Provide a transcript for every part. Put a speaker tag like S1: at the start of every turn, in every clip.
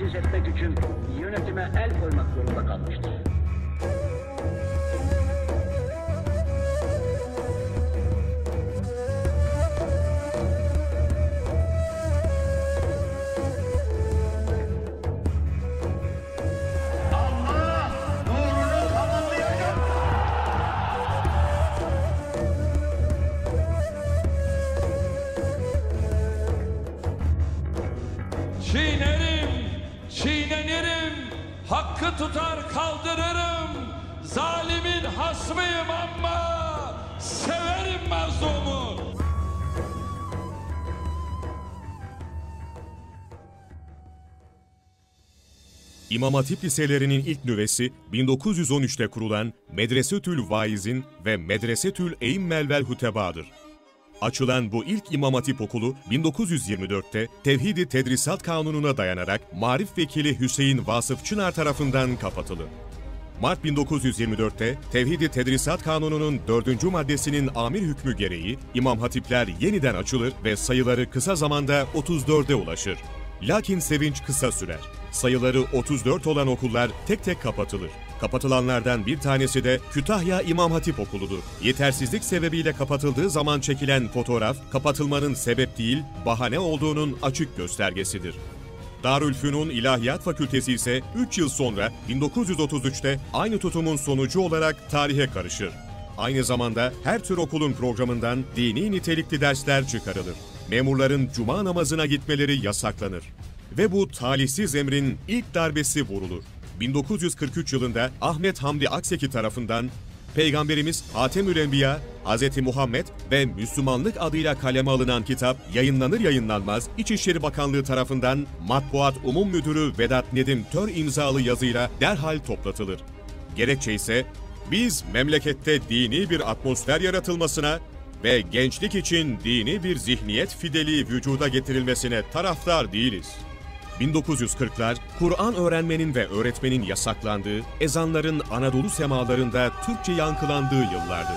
S1: tesis etmek için yönetime el koymak zorunda kalmıştır.
S2: Çiğnerim, çiğnenirim, hakkı tutar kaldırırım. Zalimin hasmıyım ama severim mazlumu.
S3: İmam Hatip liselerinin ilk nüvesi 1913'te kurulan Medresetül Vaizin ve Medresetül Eğimmel vel Huteba'dır. Açılan bu ilk İmam Hatip okulu 1924'te Tevhid-i Tedrisat Kanunu'na dayanarak Marif Vekili Hüseyin Vasıf Çınar tarafından kapatılır. Mart 1924'te Tevhid-i Tedrisat Kanunu'nun 4. maddesinin amir hükmü gereği İmam Hatipler yeniden açılır ve sayıları kısa zamanda 34'e ulaşır. Lakin sevinç kısa sürer. Sayıları 34 olan okullar tek tek kapatılır. Kapatılanlardan bir tanesi de Kütahya İmam Hatip Okulu'dur. Yetersizlik sebebiyle kapatıldığı zaman çekilen fotoğraf, kapatılmanın sebep değil, bahane olduğunun açık göstergesidir. Darülfünun İlahiyat Fakültesi ise 3 yıl sonra 1933'te aynı tutumun sonucu olarak tarihe karışır. Aynı zamanda her tür okulun programından dini nitelikli dersler çıkarılır. Memurların cuma namazına gitmeleri yasaklanır. Ve bu talihsiz emrin ilk darbesi vurulur. 1943 yılında Ahmet Hamdi Akseki tarafından Peygamberimiz Hatemül Enbiya, Hz. Muhammed ve Müslümanlık adıyla kaleme alınan kitap yayınlanır yayınlanmaz İçişleri Bakanlığı tarafından Matbuat Umum Müdürü Vedat Nedim Tör imzalı yazıyla derhal toplatılır. Gerekçe ise biz memlekette dini bir atmosfer yaratılmasına ve gençlik için dini bir zihniyet fideliği vücuda getirilmesine taraftar değiliz. 1940'lar Kur'an öğrenmenin ve öğretmenin yasaklandığı, ezanların Anadolu semalarında Türkçe yankılandığı yıllardır.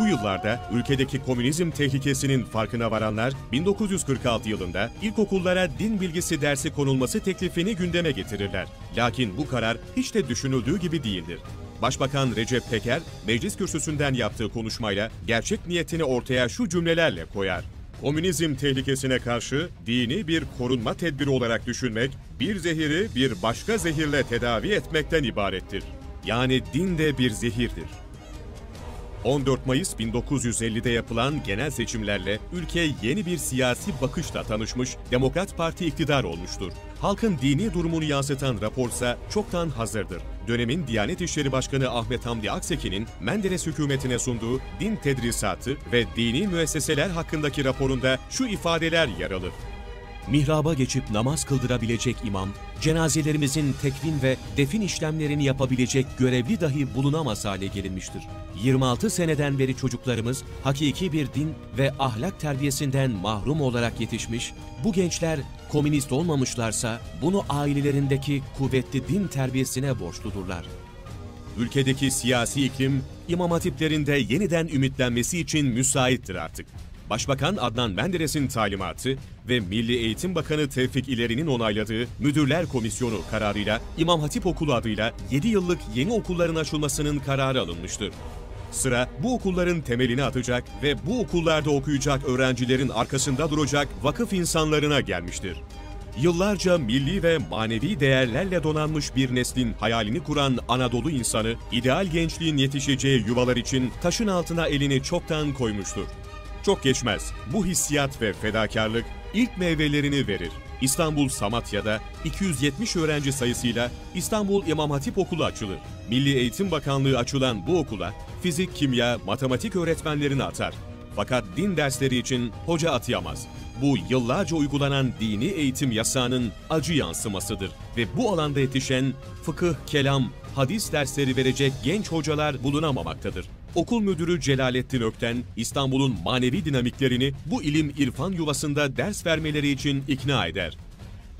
S3: Bu yıllarda ülkedeki komünizm tehlikesinin farkına varanlar 1946 yılında ilkokullara din bilgisi dersi konulması teklifini gündeme getirirler. Lakin bu karar hiç de düşünüldüğü gibi değildir. Başbakan Recep Peker, meclis kürsüsünden yaptığı konuşmayla gerçek niyetini ortaya şu cümlelerle koyar. Komünizm tehlikesine karşı dini bir korunma tedbiri olarak düşünmek, bir zehiri bir başka zehirle tedavi etmekten ibarettir. Yani din de bir zehirdir. 14 Mayıs 1950'de yapılan genel seçimlerle ülke yeni bir siyasi bakışla tanışmış, Demokrat Parti iktidar olmuştur. Halkın dini durumunu yansıtan raporsa çoktan hazırdır. Dönemin Diyanet İşleri Başkanı Ahmet Hamdi Akseki'nin Menderes hükümetine sunduğu din tedrisatı ve dini müesseseler hakkındaki raporunda şu ifadeler yer alır. Mihraba geçip namaz kıldırabilecek imam, cenazelerimizin tekvin ve defin işlemlerini yapabilecek görevli dahi bulunamaz hale gelinmiştir. 26 seneden beri çocuklarımız hakiki bir din ve ahlak terbiyesinden mahrum olarak yetişmiş, bu gençler komünist olmamışlarsa bunu ailelerindeki kuvvetli din terbiyesine borçludurlar. Ülkedeki siyasi iklim, imam hatiplerinde yeniden ümitlenmesi için müsaittir artık. Başbakan Adnan Menderes'in talimatı ve Milli Eğitim Bakanı Tevfik İleri'nin onayladığı Müdürler Komisyonu kararıyla İmam Hatip Okulu adıyla 7 yıllık yeni okulların açılmasının kararı alınmıştır. Sıra bu okulların temelini atacak ve bu okullarda okuyacak öğrencilerin arkasında duracak vakıf insanlarına gelmiştir. Yıllarca milli ve manevi değerlerle donanmış bir neslin hayalini kuran Anadolu insanı, ideal gençliğin yetişeceği yuvalar için taşın altına elini çoktan koymuştur. Çok geçmez. Bu hissiyat ve fedakarlık ilk meyvelerini verir. İstanbul Samatya'da 270 öğrenci sayısıyla İstanbul İmam Hatip Okulu açılır. Milli Eğitim Bakanlığı açılan bu okula fizik, kimya, matematik öğretmenlerini atar. Fakat din dersleri için hoca atayamaz. Bu yıllarca uygulanan dini eğitim yasağının acı yansımasıdır ve bu alanda yetişen fıkıh, kelam, hadis dersleri verecek genç hocalar bulunamamaktadır. Okul müdürü Celalettin Ökten, İstanbul'un manevi dinamiklerini bu ilim irfan yuvasında ders vermeleri için ikna eder.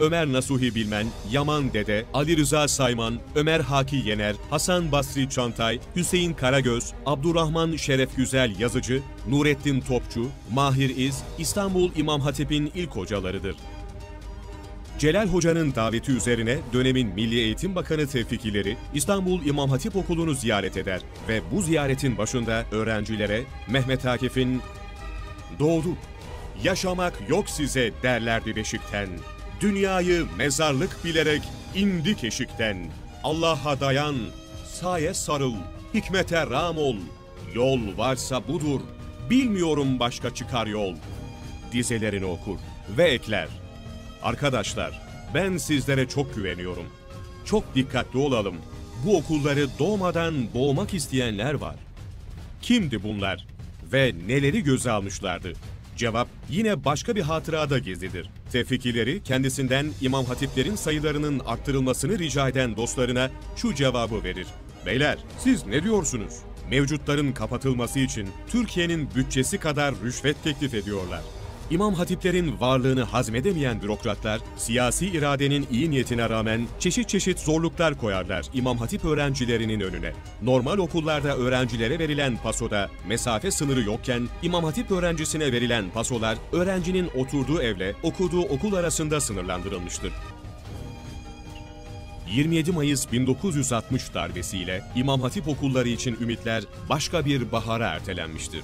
S3: Ömer Nasuhi Bilmen, Yaman Dede, Ali Rıza Sayman, Ömer Haki Yener, Hasan Basri Çantay, Hüseyin Karagöz, Abdurrahman Şeref Güzel Yazıcı, Nurettin Topçu, Mahir İz, İstanbul İmam Hatip'in ilk hocalarıdır. Celal Hoca'nın daveti üzerine dönemin Milli Eğitim Bakanı Tevfikileri İstanbul İmam Hatip Okulu'nu ziyaret eder ve bu ziyaretin başında öğrencilere Mehmet Akif'in Doğduk, yaşamak yok size derlerdi beşikten. Dünyayı mezarlık bilerek indik eşikten. Allah'a dayan, saye sarıl, hikmete ram ol. Yol varsa budur, bilmiyorum başka çıkar yol. Dizelerini okur ve ekler. Arkadaşlar, ben sizlere çok güveniyorum. Çok dikkatli olalım. Bu okulları doğmadan boğmak isteyenler var. Kimdi bunlar? Ve neleri göze almışlardı? Cevap yine başka bir hatırada gizlidir. Tevfikileri kendisinden İmam Hatiplerin sayılarının arttırılmasını rica eden dostlarına şu cevabı verir. Beyler siz ne diyorsunuz? Mevcutların kapatılması için Türkiye'nin bütçesi kadar rüşvet teklif ediyorlar. İmam hatiplerin varlığını hazmedemeyen bürokratlar, siyasi iradenin iyi niyetine rağmen çeşit çeşit zorluklar koyarlar İmam hatip öğrencilerinin önüne. Normal okullarda öğrencilere verilen pasoda mesafe sınırı yokken İmam hatip öğrencisine verilen pasolar öğrencinin oturduğu evle okuduğu okul arasında sınırlandırılmıştır. 27 Mayıs 1960 darbesiyle İmam Hatip okulları için ümitler başka bir bahara ertelenmiştir.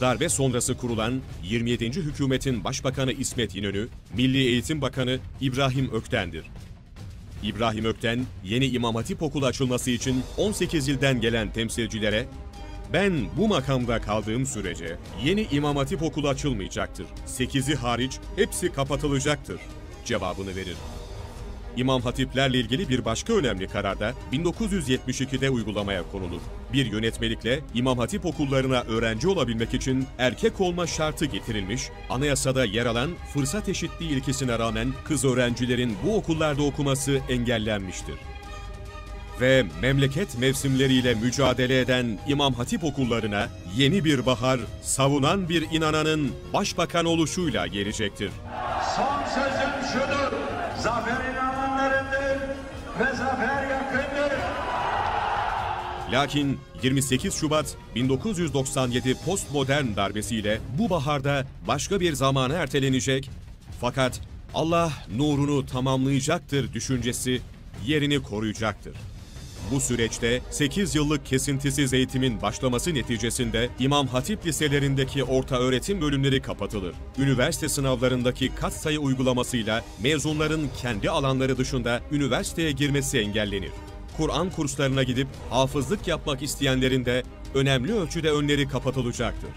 S3: Darbe sonrası kurulan 27. hükümetin başbakanı İsmet İnönü, Milli Eğitim Bakanı İbrahim Ökten'dir. İbrahim Ökten, yeni İmam Hatip okulu açılması için 18 ilden gelen temsilcilere ben bu makamda kaldığım sürece yeni İmam Hatip okulu açılmayacaktır. 8'i hariç hepsi kapatılacaktır cevabını verir. İmam hatiplerle ilgili bir başka önemli karar da 1972'de uygulamaya konulur. Bir yönetmelikle İmam Hatip okullarına öğrenci olabilmek için erkek olma şartı getirilmiş, anayasada yer alan fırsat eşitliği ilkesine rağmen kız öğrencilerin bu okullarda okuması engellenmiştir. Ve memleket mevsimleriyle mücadele eden İmam Hatip okullarına yeni bir bahar, savunan bir inananın başbakan oluşuyla gelecektir.
S4: Son sözüm şudur. Alanlarındır ve zafer yakındır.
S3: Lakin 28 Şubat 1997 postmodern darbesiyle bu baharda başka bir zamana ertelenecek fakat Allah nurunu tamamlayacaktır düşüncesi yerini koruyacaktır. Bu süreçte 8 yıllık kesintisiz eğitimin başlaması neticesinde İmam Hatip liselerindeki orta öğretim bölümleri kapatılır. Üniversite sınavlarındaki katsayı uygulamasıyla mezunların kendi alanları dışında üniversiteye girmesi engellenir. Kur'an kurslarına gidip hafızlık yapmak isteyenlerin de önemli ölçüde önleri kapatılacaktır.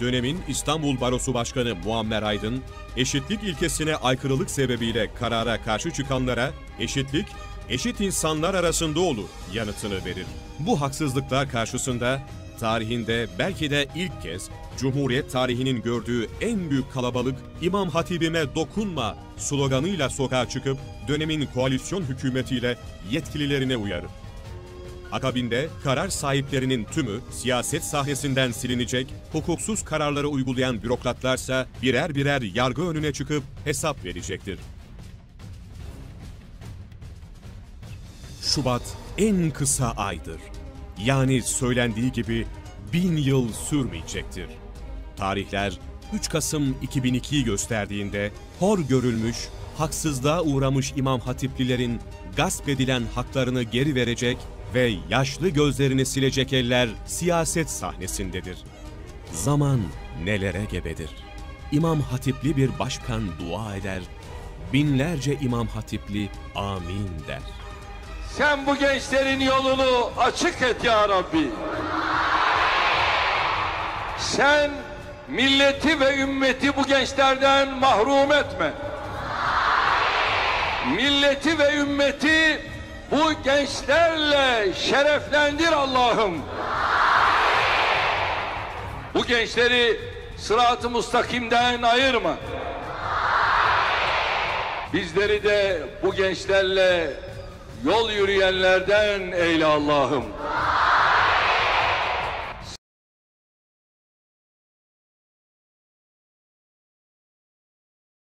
S3: Dönemin İstanbul Barosu Başkanı Muammer Aydın, eşitlik ilkesine aykırılık sebebiyle karara karşı çıkanlara eşitlik, eşit insanlar arasında olur yanıtını verir. Bu haksızlıklar karşısında tarihinde belki de ilk kez Cumhuriyet tarihinin gördüğü en büyük kalabalık İmam Hatibime dokunma sloganıyla sokağa çıkıp dönemin koalisyon hükümetiyle yetkililerine uyarır. Akabinde karar sahiplerinin tümü siyaset sahnesinden silinecek, hukuksuz kararları uygulayan bürokratlarsa birer birer yargı önüne çıkıp hesap verecektir. Şubat en kısa aydır. Yani söylendiği gibi bin yıl sürmeyecektir. Tarihler 3 Kasım 2002'yi gösterdiğinde hor görülmüş, haksızlığa uğramış İmam Hatiplilerin gasp edilen haklarını geri verecek ve yaşlı gözlerini silecek eller siyaset sahnesindedir. Zaman nelere gebedir. İmam Hatipli bir başkan dua eder, binlerce İmam Hatipli amin der.
S2: Sen bu gençlerin yolunu açık et ya Rabbi. Sen milleti ve ümmeti bu gençlerden mahrum etme. Milleti ve ümmeti bu gençlerle şereflendir Allah'ım. Bu gençleri sırat-ı mustakimden ayırma. Bizleri de bu gençlerle yol yürüyenlerden eyle Allah'ım.